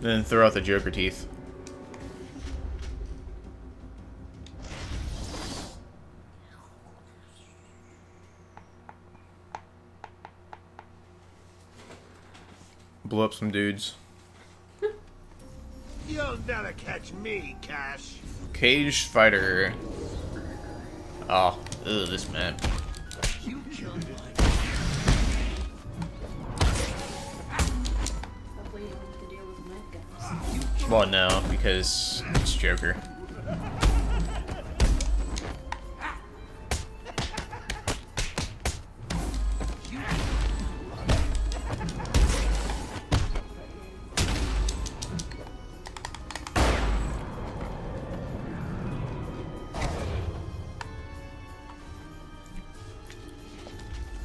Then throw out the Joker teeth. Blow up some dudes. You'll never catch me, Cash. Cage fighter. Oh, ugh, this map. Well, no, because it's Joker.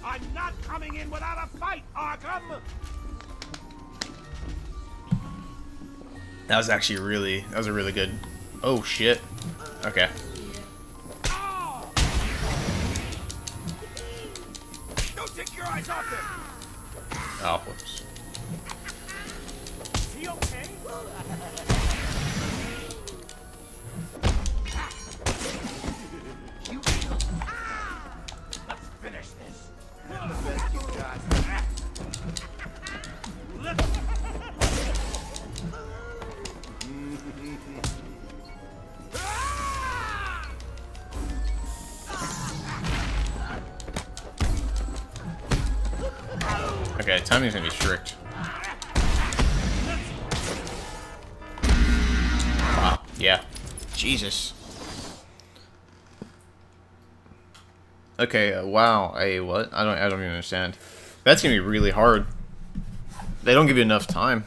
I'm not coming in without a fight, Arkham! That was actually really, that was a really good. Oh shit. Okay. Oh! Don't take your eyes off! Oh, whoops. Timing's gonna be strict. Wow. Yeah. Jesus. Okay. Uh, wow. A what? I don't. I don't even understand. That's gonna be really hard. They don't give you enough time.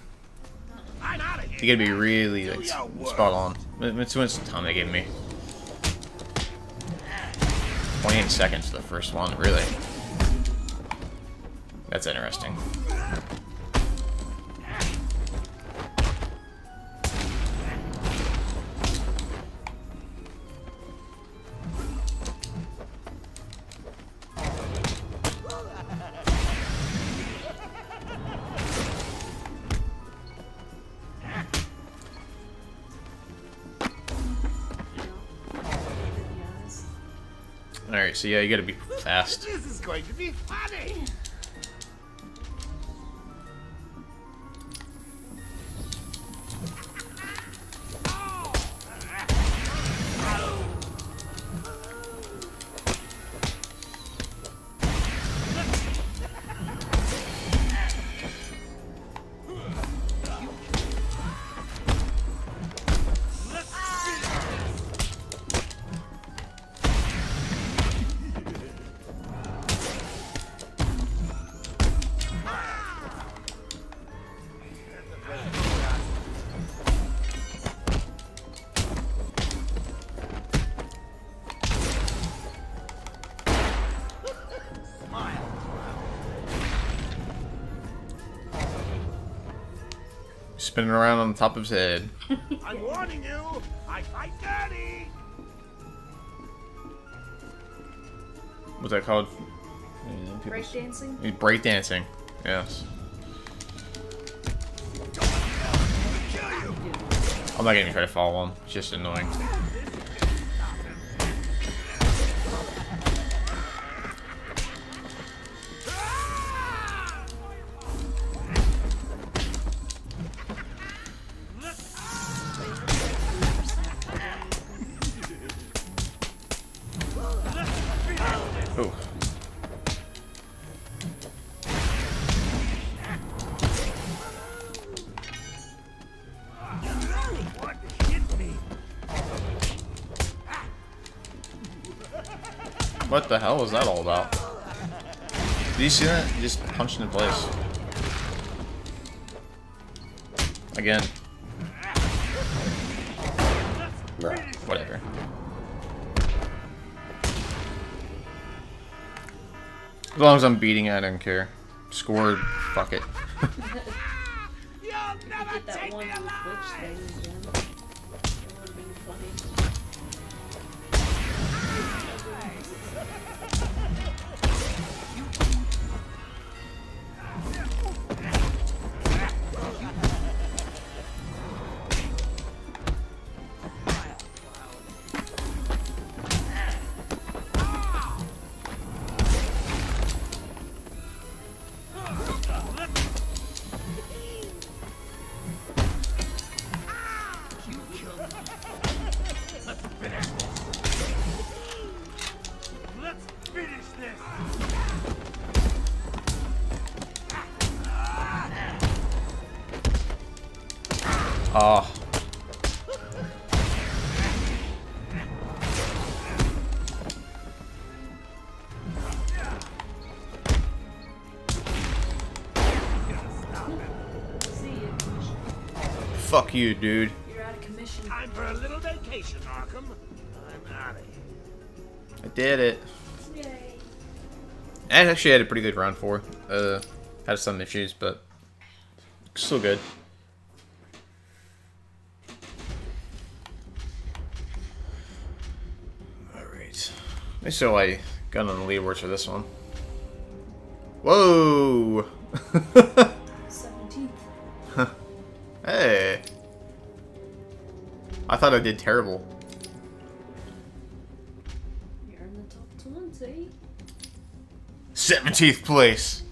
I'm out of here. You gotta be really like, spot on. What's how much time they gave me? 28 seconds the first one, really. That's interesting. Alright, so yeah, you gotta be fast. This is going to be funny. Spinning around on the top of his head. I'm warning you. I fight dirty. What's that called? Breakdancing? Breakdancing. Yes. Kill you. I'm not gonna try to follow him. It's just annoying. What the hell was that all about? Did you see that? He Just punched in place. Again. Bruh, whatever. As long as I'm beating, it, I don't care. Scored, fuck it. you, dude. You're out of commission. Time for a little vacation, Arkham. I'm out of here. I did it. Yay. I actually had a pretty good round four. Uh, had some issues, but still good. Alright. Let me see what I got on the leaderboards for this one. Whoa! 17th. hey! I thought I did terrible. You're in the top 20. 17th place!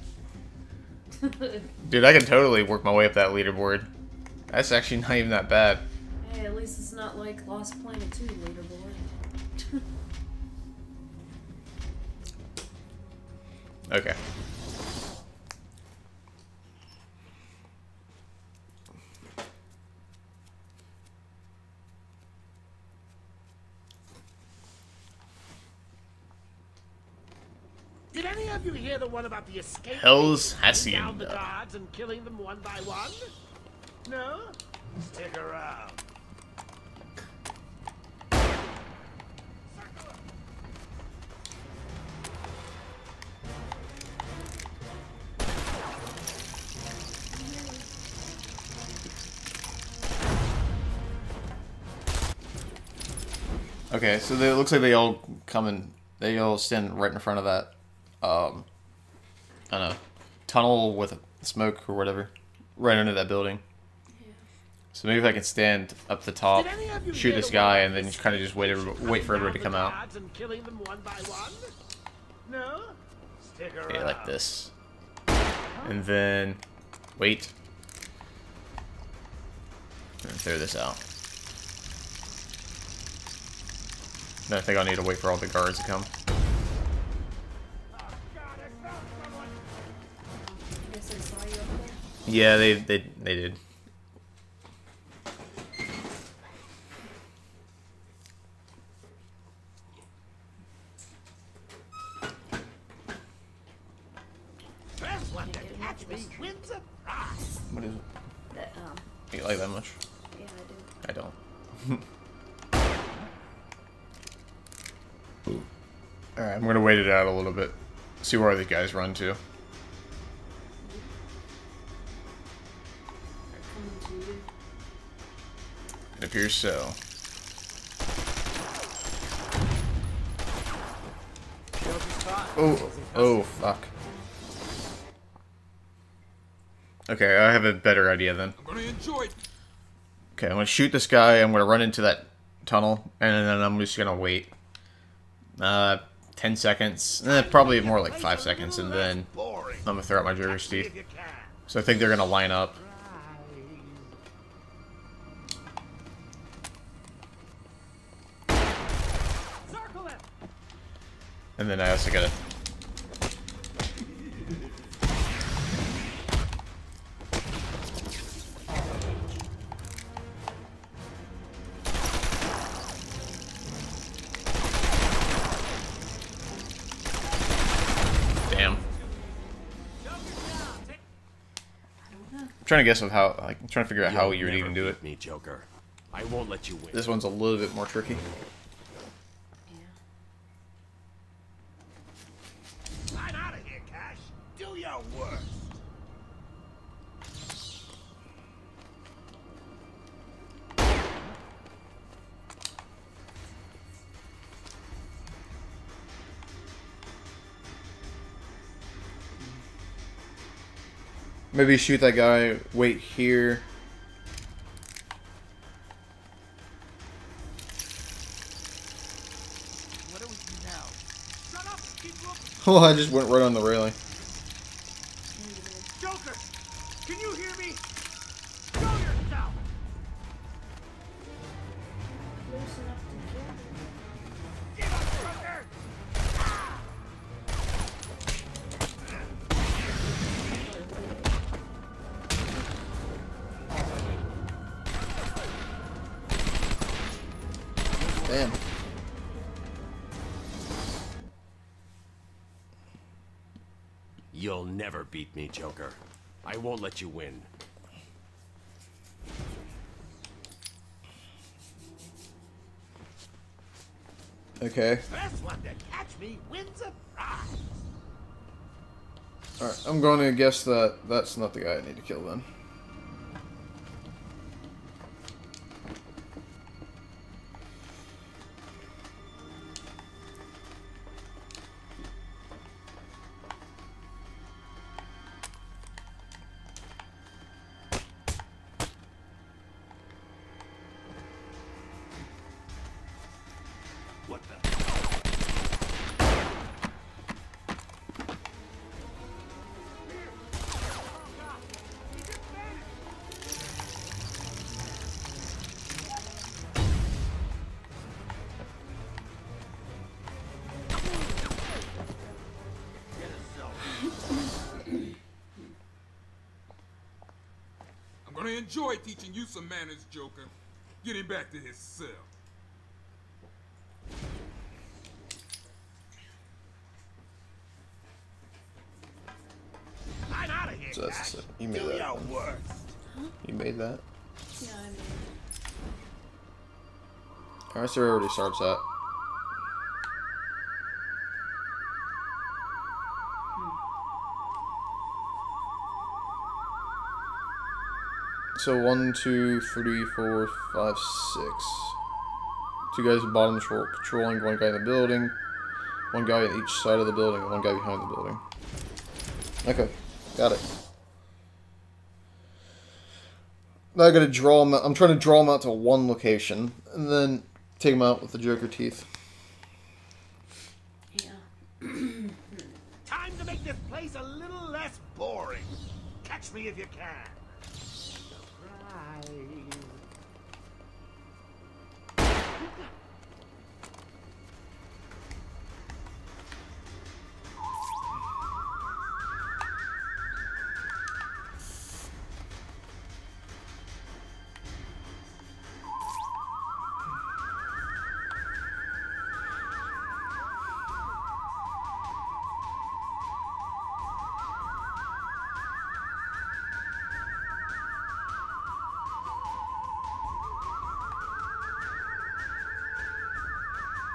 Dude, I can totally work my way up that leaderboard. That's actually not even that bad. hey, at least it's not like Lost Planet 2 leaderboard. Okay. Did any of you hear the one about the escape? Hell's down the guards and killing them one by one? No? Stick around. Okay, so they, it looks like they all come in. They all stand right in front of that, um, I don't know, tunnel with smoke or whatever, right under that building. So maybe if I can stand up the top, Did any of you shoot this guy, and then just kind of just wait, escape wait for everybody to come out. the guards and killing them one one? No? Stick. Okay, like this, and then wait, and throw this out. Then I think I'll need to wait for all the guards to come. Yeah, they they they did. First one to catch me wins a prize. What is it? That, um, You like that much? yeah, I do. I don't. Alright, I'm gonna wait it out a little bit. See where the guys run to. Appears so. Oh, oh, fuck. Okay, I have a better idea then. I'm gonna enjoy it. Okay, I'm gonna shoot this guy. I'm gonna run into that tunnel, and then I'm just gonna wait. Uh, ten seconds. Eh, probably more like five seconds, and then I'm gonna throw out my Joker See if Steve. So I think they're gonna line up. And then I also gotta. Damn. I'm trying to guess of how, like, I'm trying to figure out how you would even do it. Me, Joker. I won't let you win. This one's a little bit more tricky. Maybe shoot that guy, wait here. What do we do now? Shut up. Keep looking. Oh, I just went right on the railing. Beat me, Joker. I won't let you win. Okay. First one to catch me wins a prize. Alright, I'm going to guess that that's not the guy I need to kill then. I'm enjoy teaching you some manners, Joker. Get him back to his cell. I'm out of here. So that's Cash. you made Do that your one. worst. You made that? Yeah, I mean, Alright, so it already starts at. So one, two, three, four, five, six. Two guys at the bottom patrol- patrolling, one guy in the building, one guy on each side of the building, and one guy behind the building. Okay, got it. Now I gotta draw them. Out. I'm trying to draw them out to one location, and then take them out with the Joker teeth. yeah. Time to make this place a little less boring. Catch me if you can.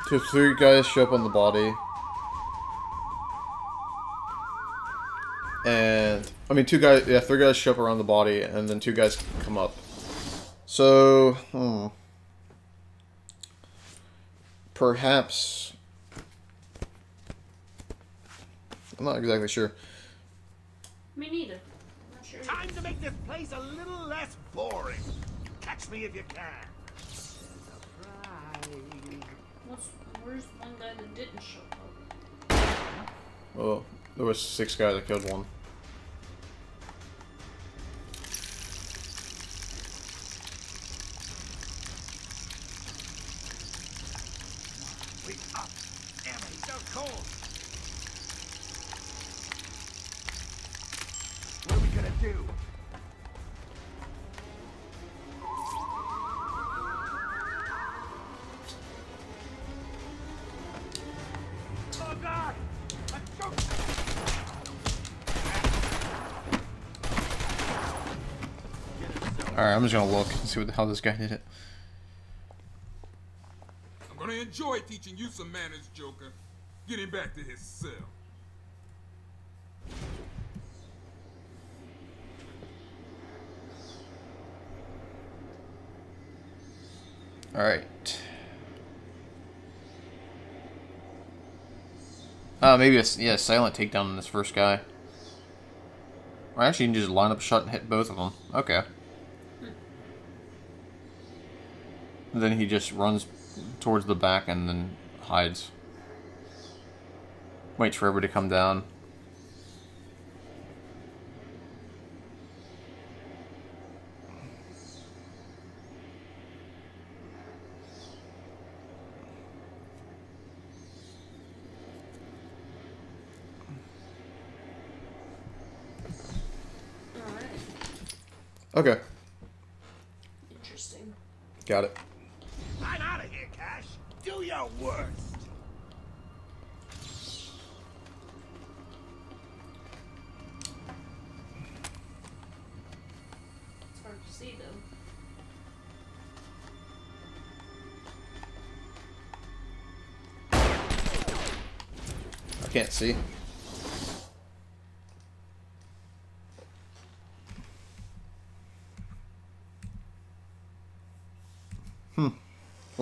So three guys show up on the body. And I mean two guys yeah, three guys show up around the body and then two guys come up. So hmm. Perhaps I'm not exactly sure. Me neither. Not sure. Time to make this place a little less boring. Catch me if you can. Where's one guy that didn't show up? Well, there was six guys that killed one. Wake up. Damn it, he's cold. What are we gonna do? Alright, I'm just gonna look and see what the hell this guy did it. I'm gonna enjoy teaching you some manners, Joker. Get him back to his cell. Alright. Uh, maybe a, yeah, silent takedown on this first guy. Or actually, you can just line up a shot and hit both of them. Okay. And then he just runs towards the back and then hides. Waits for everybody to come down. Alright. Okay, Interesting. got it.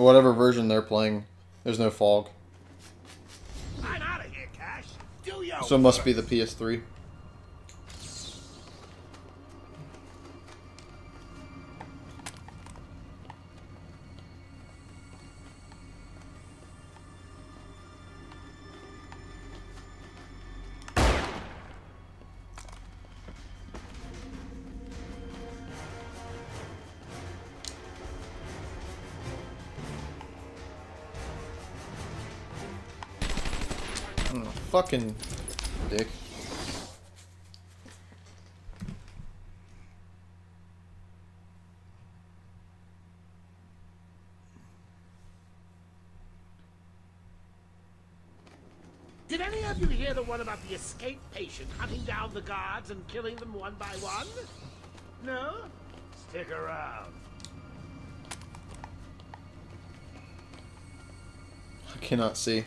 Whatever version they're playing, there's no fog. I'm out of here, Cash. Do your So it must be the PS3. Fucking dick. Did any of you hear the one about the escaped patient hunting down the guards and killing them one by one? No? Stick around. I cannot see.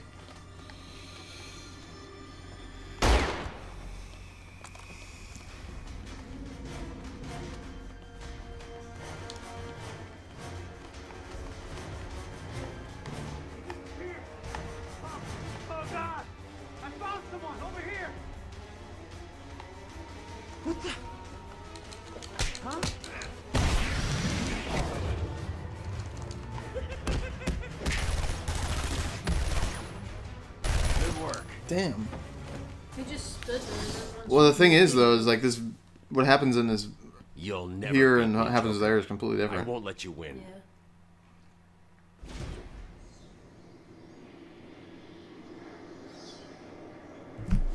The thing is, though, is like this. What happens in this You'll never here and what happens Joker. there is completely different. I won't let you win. Yeah.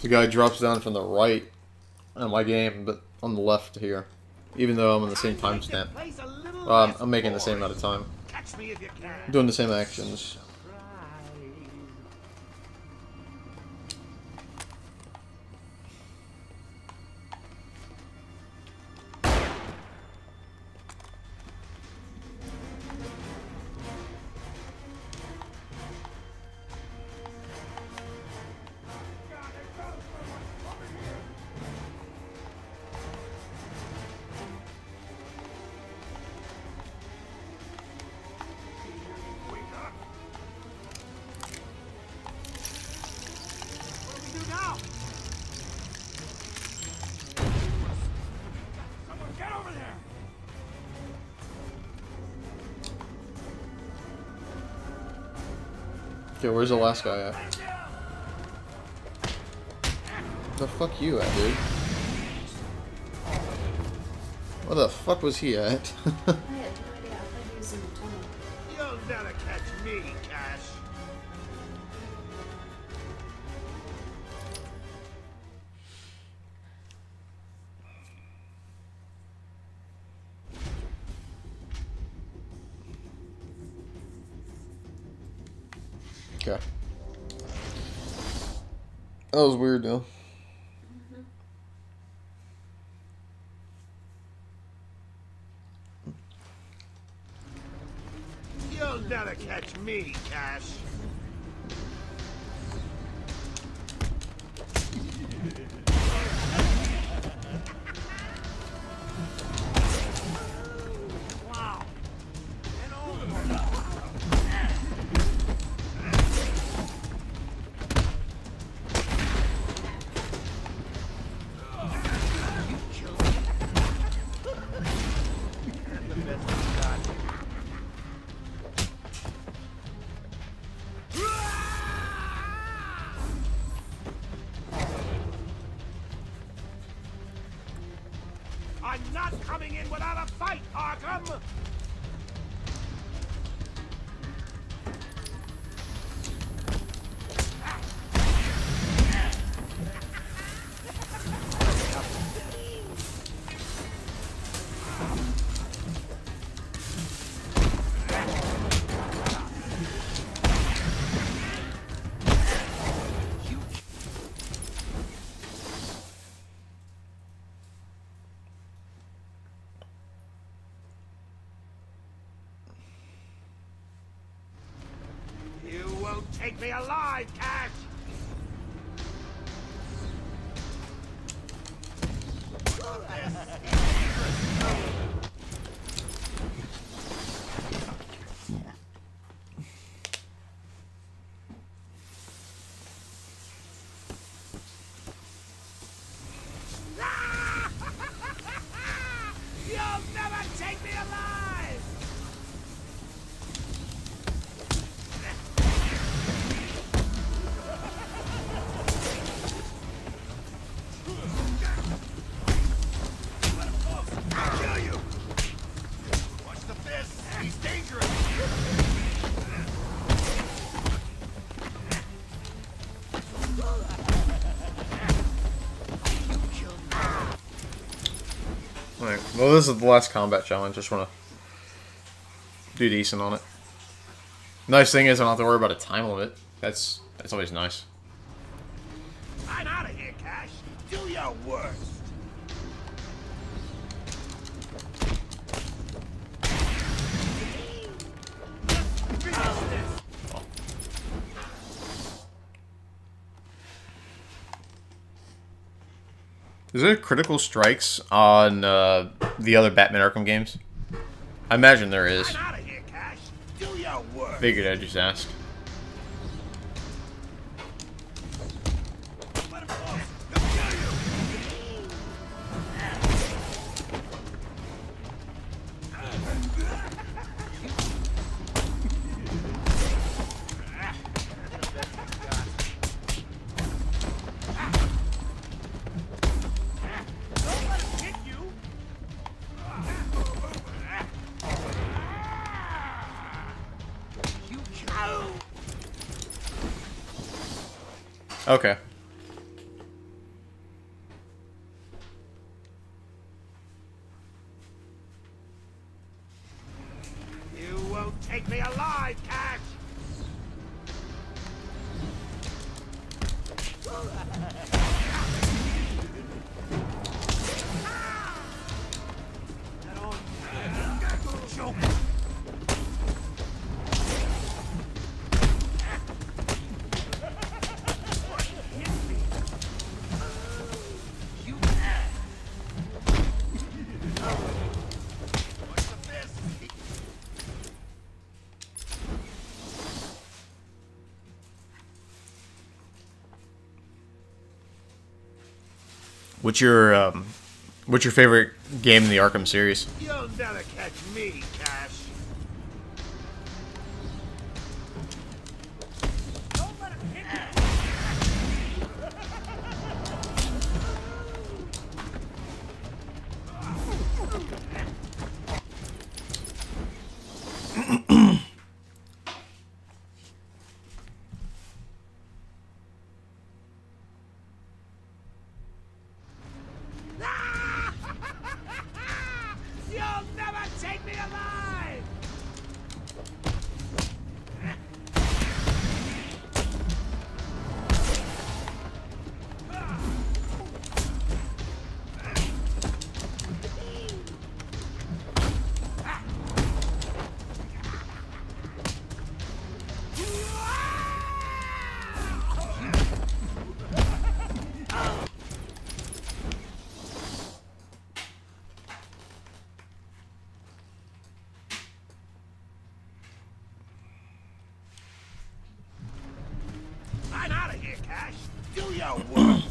The guy drops down from the right on my game, but on the left here. Even though I'm on the same Time to make timestamp. this place a little um, Well, I'm, making the same amount of time. Catch me if you can. Doing the same actions. Okay, where's the last guy at? The fuck you at, dude? Where the fuck was he at? okay. That was weird though. You'll never catch me, Cash. I'm not coming in without a fight, Arkham! Well, this is the last combat challenge. Just want to do decent on it. Nice thing is I don't have to worry about a time limit. That's that's always nice. I'm out of here, Cash! Do your worst! Is there critical strikes on uh, the other Batman Arkham games? I imagine there is. I'm out of here, Cash! Do your worst! Figured I'd just ask. Joker! What's your um, what's your favorite game in the Arkham series? You'll never catch me,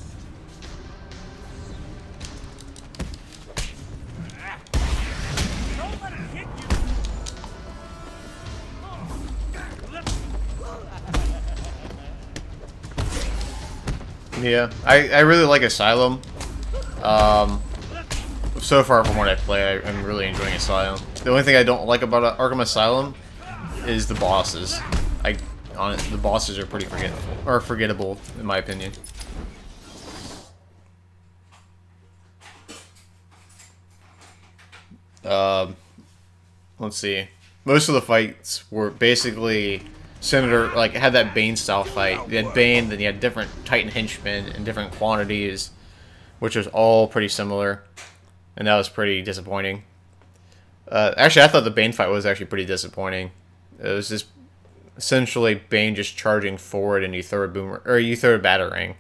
Yeah, I, I really like Asylum. Um, so far from what I play, I, I'm really enjoying Asylum. The only thing I don't like about Arkham Asylum is the bosses. I on the bosses are pretty forgettable, or forgettable in my opinion. Um, let's see. Most of the fights were basically Senator like had that Bane style fight. You had Bane, then you had different Titan henchmen in different quantities, which was all pretty similar, and that was pretty disappointing. Uh, actually, I thought the Bane fight was actually pretty disappointing. It was just essentially Bane just charging forward, and you throw a boomer or you throw a Batarang,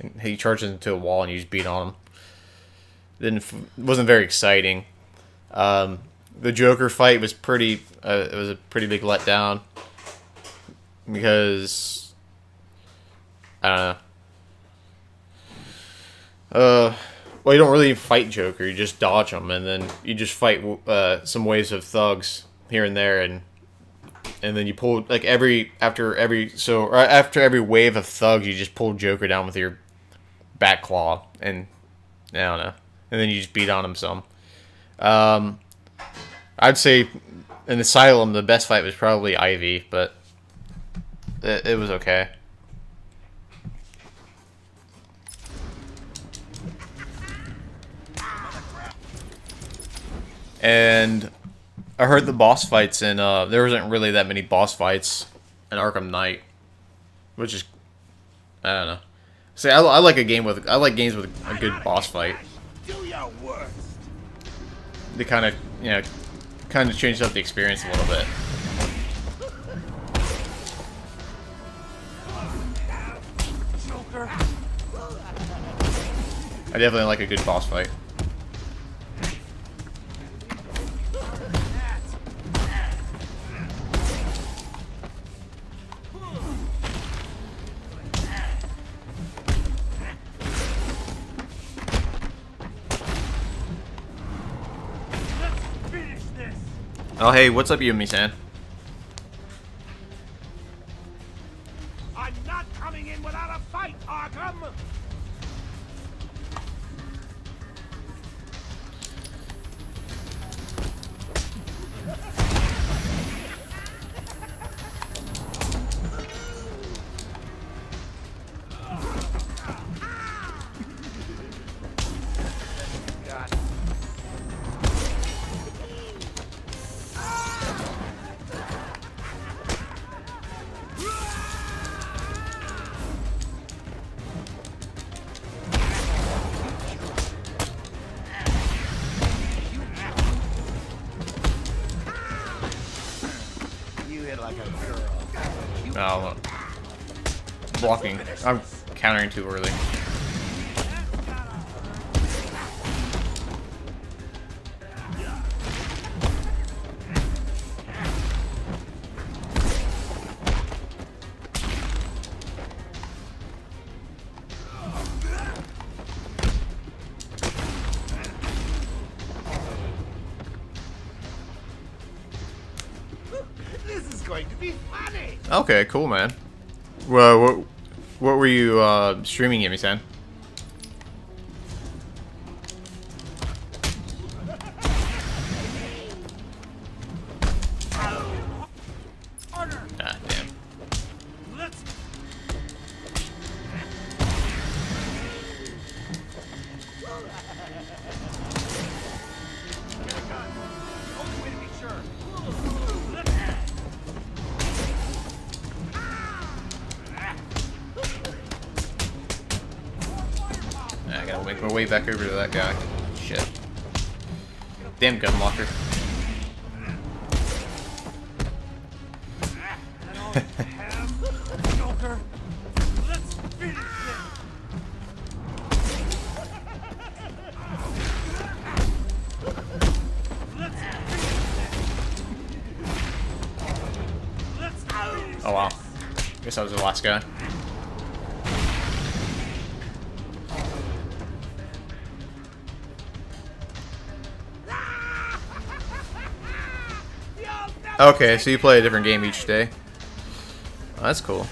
and he charges into a wall, and you just beat on him. F- wasn't very exciting. Um, the Joker fight was pretty. Uh, it was a pretty big letdown because I don't know. Uh, well, you don't really fight Joker. You just dodge them, and then you just fight uh, some waves of thugs here and there, and and then you pull like every after every so or after every wave of thugs, you just pull Joker down with your Batclaw, and I don't know, and then you just beat on him some. Um, I'd say in Asylum, the best fight was probably Ivy, but it, it was okay. And I heard the boss fights in uh there wasn't really that many boss fights in Arkham Knight, which is I don't know. See, I, I like a game with I like games with a good boss fight. Do your worst. They kind of you know kind of changes up the experience a little bit. I definitely like a good boss fight. Oh hey, what's up, Yumi-san? Oh, blocking. I'm countering too early. Okay, cool, man. Well, what, what were you uh, streaming, Yumi-san? Ah, damn. My way back over to that guy. Shit. Damn gun locker. Oh wow. Guess I was the last guy. Okay, so you play a different game each day. That's cool.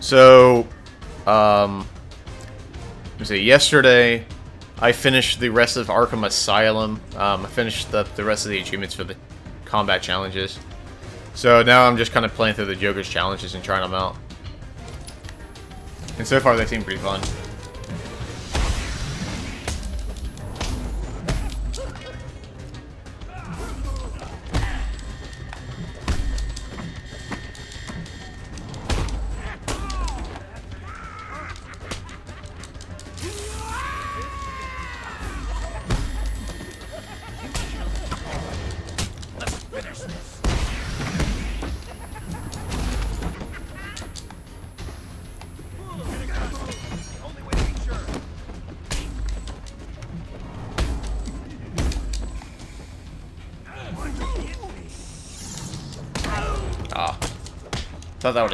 So, um, let me see. Yesterday, I finished the rest of Arkham Asylum. Um, I finished the, the rest of the achievements for the combat challenges. So now I'm just kind of playing through the Joker's challenges and trying them out. And so far they seem pretty fun.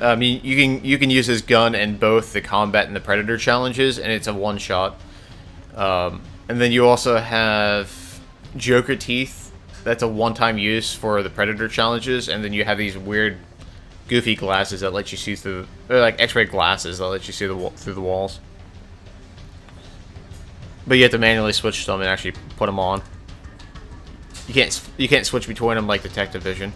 I mean, you can you can use his gun in both the combat and the predator challenges, and it's a one shot. Um, and then you also have Joker teeth. That's a one time use for the predator challenges, and then you have these weird, goofy glasses that let you see through. Like X-ray glasses that let you see the through the walls. But you have to manually switch them and actually put them on. You can't you can't switch between them like Detective Vision.